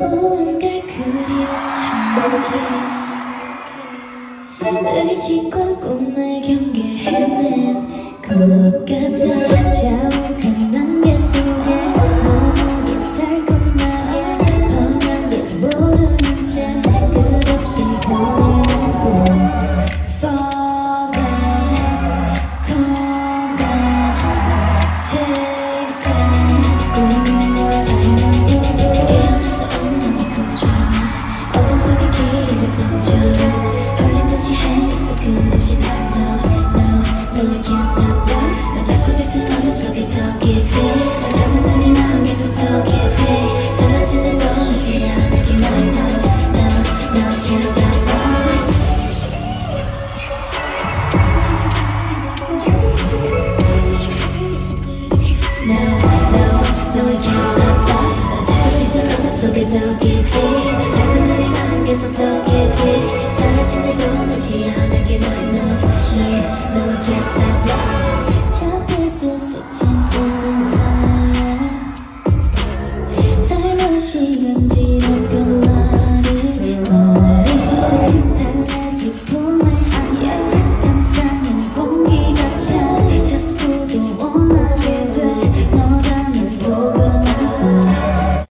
무언가 그리워한 거기 의식과 꿈의 경계를 헤맨 것 같아. Don't